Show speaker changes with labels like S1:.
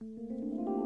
S1: Música